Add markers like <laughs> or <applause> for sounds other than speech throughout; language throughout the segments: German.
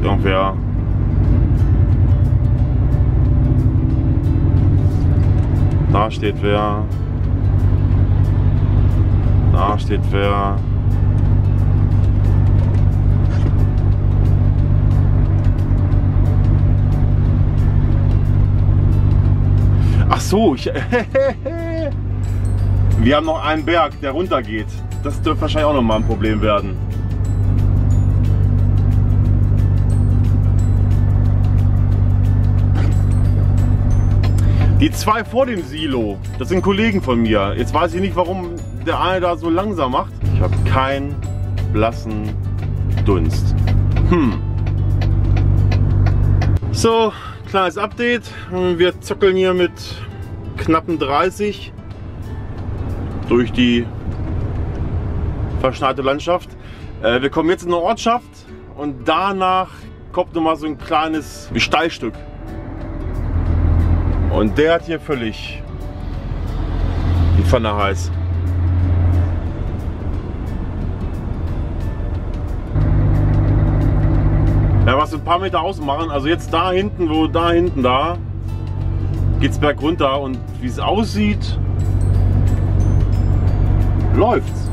steht irgendwer. Da steht wer. Da steht wer. Ach so, ich, <laughs> wir haben noch einen Berg, der runtergeht. Das dürfte wahrscheinlich auch noch mal ein Problem werden. Die zwei vor dem Silo, das sind Kollegen von mir. Jetzt weiß ich nicht, warum der eine da so langsam macht. Ich habe keinen blassen Dunst. Hm. So, kleines Update. Wir zockeln hier mit knappen 30 durch die verschneite Landschaft. Äh, wir kommen jetzt in eine Ortschaft und danach kommt nochmal so ein kleines Stallstück. Und der hat hier völlig die Pfanne heiß. Ja, was ein paar Meter außen machen, also jetzt da hinten, wo da hinten da, geht es berg runter und wie es aussieht, läuft's.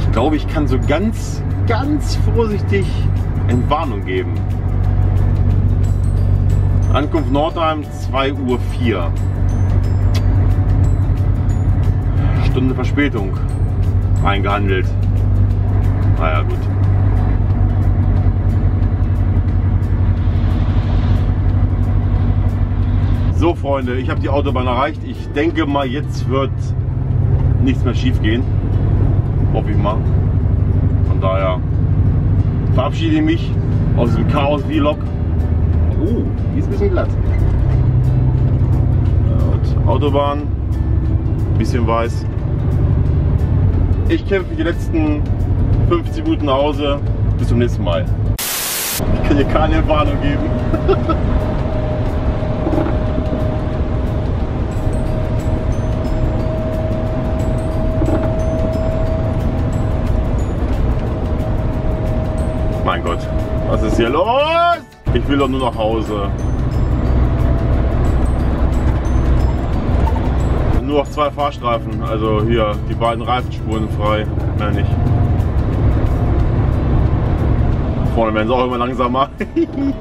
Ich glaube, ich kann so ganz, ganz vorsichtig Entwarnung geben. Ankunft Nordheim 2 Uhr 4. Stunde Verspätung eingehandelt. Naja gut. So Freunde, ich habe die Autobahn erreicht. Ich denke mal, jetzt wird nichts mehr schief gehen. Hoffe ich mal. Von daher verabschiede ich mich aus dem Chaos-Vlog. Oh, die ist ein bisschen glatt. Und Autobahn, bisschen weiß. Ich kämpfe die letzten 50 Minuten nach Hause. Bis zum nächsten Mal. Ich kann hier keine Warnung geben. <laughs> mein Gott, was ist hier los? Ich will doch nur nach Hause. Nur noch zwei Fahrstreifen, also hier die beiden Reifenspuren frei, mehr nicht. Vorne werden sie auch immer langsamer. <laughs>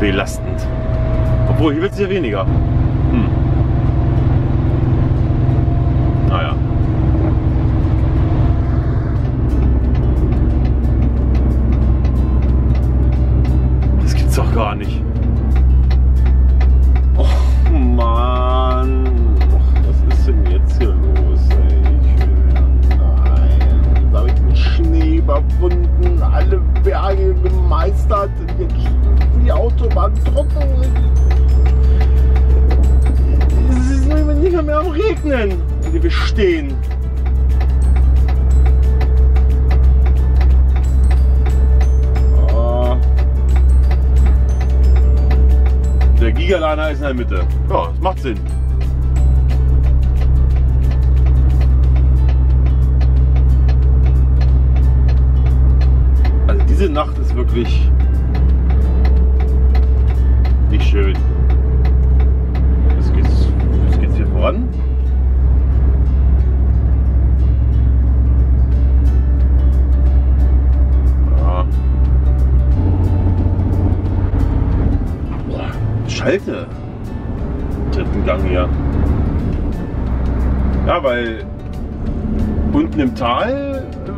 Belastend. Obwohl, hier wird es ja weniger. Regnen. Und wir stehen. Ah. Der Gigaliner ist in der Mitte. Ja, das macht Sinn. Also diese Nacht ist wirklich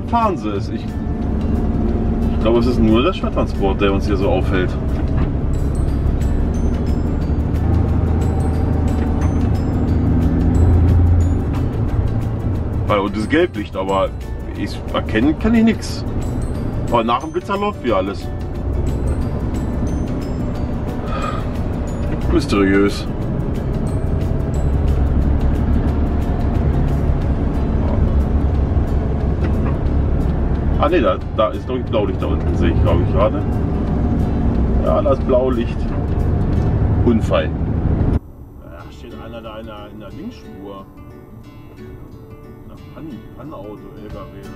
fahren sie es. Ich, ich glaube, es ist nur der Schwertransport, der uns hier so auffällt. Weil und das Gelblicht, aber ich erkennen kann ich nichts. Aber nach dem Blitzer läuft wie alles. Mysteriös. Ah ne, da, da ist glaube ich Blaulicht da unten, sehe ich glaube ich gerade. Ja, das Blaulicht. Unfall. Da steht einer da in der, in der Linksspur. Ein Panauto, LKW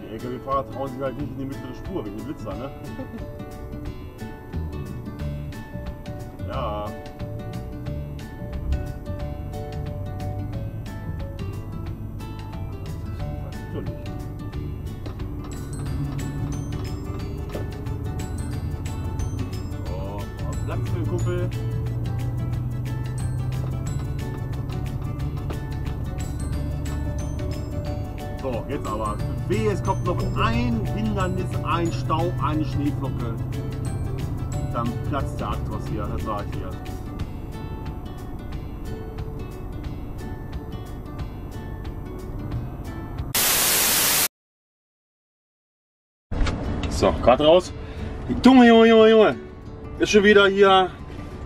Die LKW-Fahrer trauen sich halt nicht in die mittlere Spur wegen dem Blitzer, ne? <laughs> Kumpel. So, jetzt aber. Wehe, es kommt noch ein Hindernis, ein Staub, eine Schneeflocke. Dann platzt der Actros hier, das sag ich dir. So, gerade raus. Junge, Junge, Junge, Junge. Ist schon wieder hier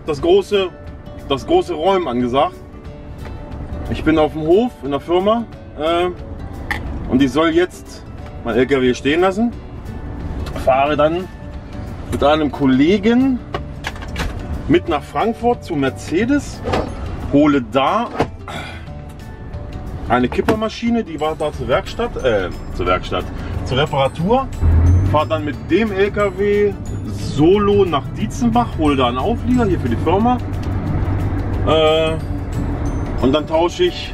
das große, das große Räumen angesagt. Ich bin auf dem Hof in der Firma äh, und ich soll jetzt mein LKW stehen lassen. Fahre dann mit einem Kollegen mit nach Frankfurt zu Mercedes, hole da eine Kippermaschine, die war da zur Werkstatt, äh, zur Werkstatt, zur Reparatur. Fahre dann mit dem LKW solo nach Dietzenbach, hole da einen Auflieger hier für die Firma. Äh, und dann tausche ich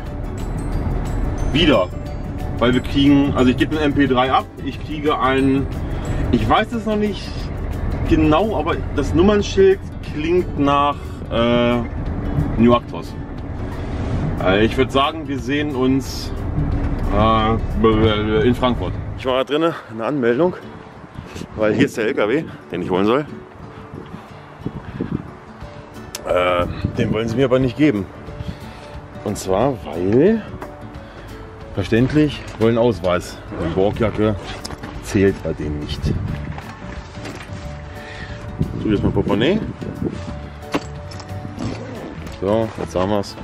wieder. Weil wir kriegen, also ich gebe einen MP3 ab, ich kriege ein, ich weiß es noch nicht genau, aber das Nummernschild klingt nach äh, New Actros. Äh, ich würde sagen, wir sehen uns äh, in Frankfurt. Ich war da drinnen eine Anmeldung, weil hier ist der LKW, den ich holen soll. Äh, den wollen sie mir aber nicht geben. Und zwar, weil, verständlich, wollen Ausweis. Die Borgjacke zählt bei denen nicht. So, jetzt mein Portemonnaie. So, jetzt haben wir es.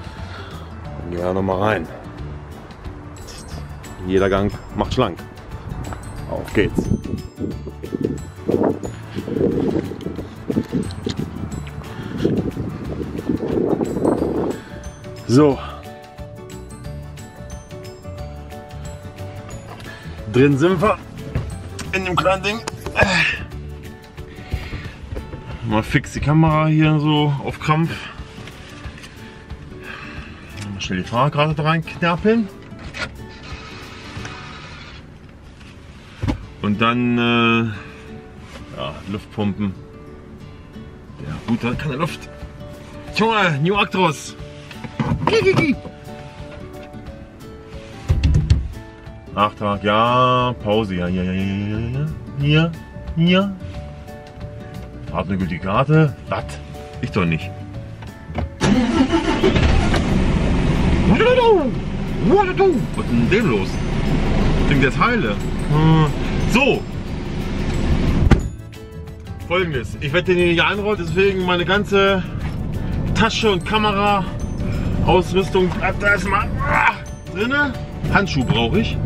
Dann gehen wir noch mal rein. Jeder Gang macht schlank. Auf geht's. So. Drin sind wir. In dem kleinen Ding. Mal fix die Kamera hier so auf Krampf. Mal schnell die Fahrkarte reinknappeln. Und dann äh, ja, Luftpumpen. Ja, gut, da keine Luft. Junge, New Actros. Nachtrag, ja, Pause, ja, ja, ja, ja, ja, hier, hier. Fahrt eine gültige Karte. Was? Ich doch nicht. Was ist denn dem los? Klingt jetzt heile. Hm. So. Folgendes. Ich werde den hier einrollen, deswegen meine ganze Tasche und Kamera Ausrüstung bleibt da erstmal ah, drinne. Handschuh brauche ich.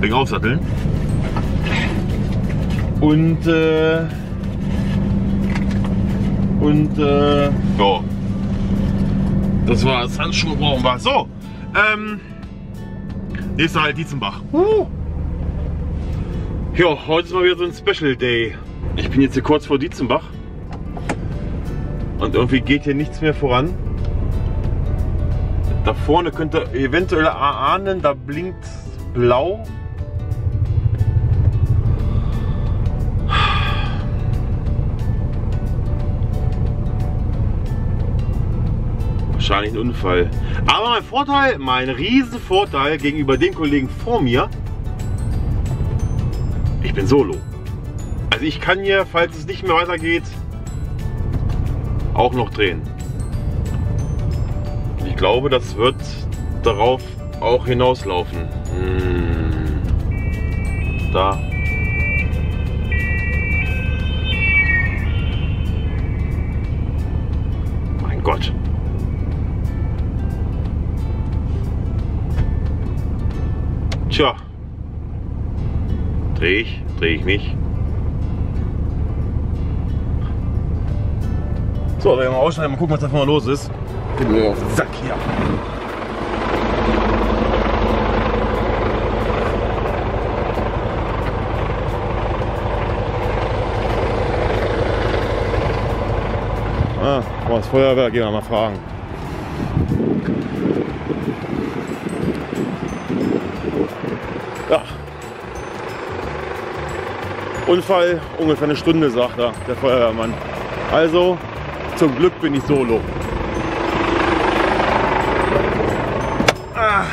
Wegen Aufsatteln. Und äh, und äh, ja. Das war das Handschuhe brauchen wir. So. Ähm, nächster halt Dietzenbach. Uh. Ja, heute ist mal wieder so ein Special Day. Ich bin jetzt hier kurz vor Dietzenbach. Und irgendwie geht hier nichts mehr voran. Da vorne könnt ihr eventuell erahnen, da blinkt blau. Wahrscheinlich ein Unfall. Aber mein Vorteil, mein riesen Vorteil gegenüber den Kollegen vor mir, ich bin solo. Also ich kann hier, falls es nicht mehr weitergeht, auch noch drehen. Ich glaube, das wird darauf auch hinauslaufen. Hm. Da. Mein Gott. Tja. Drehe ich, drehe ich nicht. So, wir werden mal ausschneiden, mal gucken, was da vorne los ist. Geht mir auf den Sack hier. Ah, das Feuerwehr, gehen wir mal fragen. Ja. Unfall ungefähr eine Stunde, sagt er, der Feuerwehrmann. Also zum Glück bin ich solo. Ah.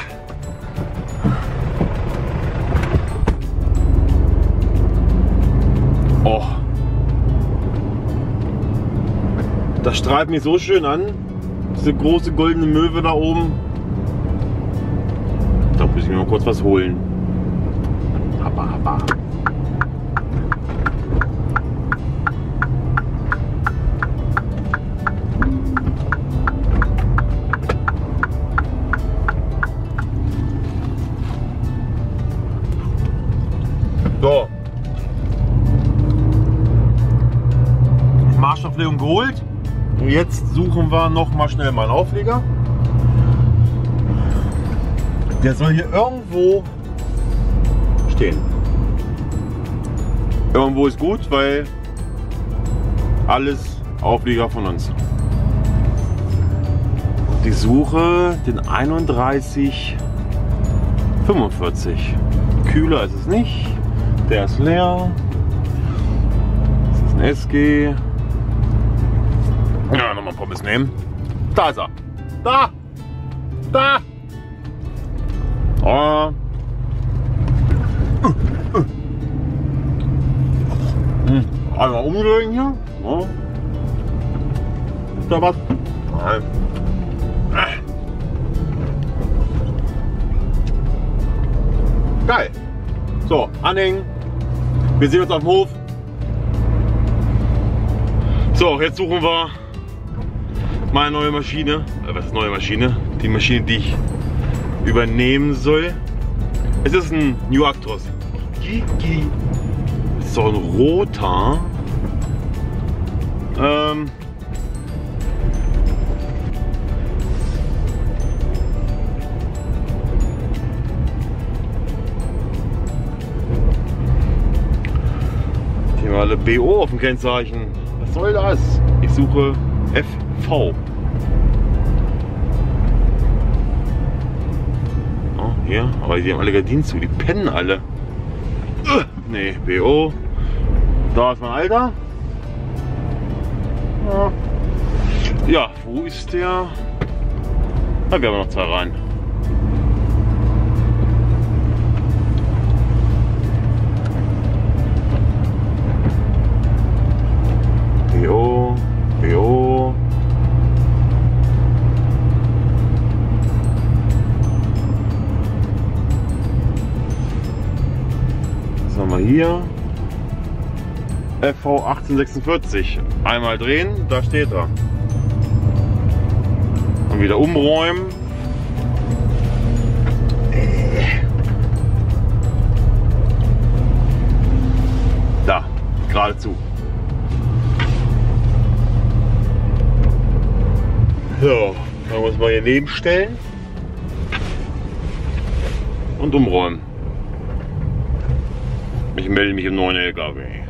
Oh. Das strahlt mich so schön an. Diese große goldene Möwe da oben. Da muss ich mir mal kurz was holen. Habba, habba. Jetzt suchen wir noch mal schnell meinen Aufleger. Der soll hier irgendwo stehen. Irgendwo ist gut, weil alles Auflieger von uns. Ich suche den 31 45. Kühler ist es nicht. Der ist leer. Das ist ein SG. Pommes nehmen. Da ist er. Da! Da! Oh. Hm. Einmal umdrehen hier. Ja. Ist da was? Nein. Geil. So, anhängen. Wir sehen uns auf dem Hof. So, jetzt suchen wir meine neue Maschine. Äh, was ist neue Maschine? Die Maschine, die ich übernehmen soll. Es ist ein New Actros. So ein roter. Ähm, alle BO auf dem Kennzeichen. Was soll das? Ich suche FV. Oh, hier, aber die haben alle Gardinen zu. Die pennen alle. Uh, nee, BO. Da ist mein Alter. Ja. ja, wo ist der? Da wir haben noch zwei rein. Hier? FV 1846. Einmal drehen, da steht er. Und wieder umräumen. Da, geradezu. So, wir uns mal hier neben stellen und umräumen. Ich melde mich im neuen LKW.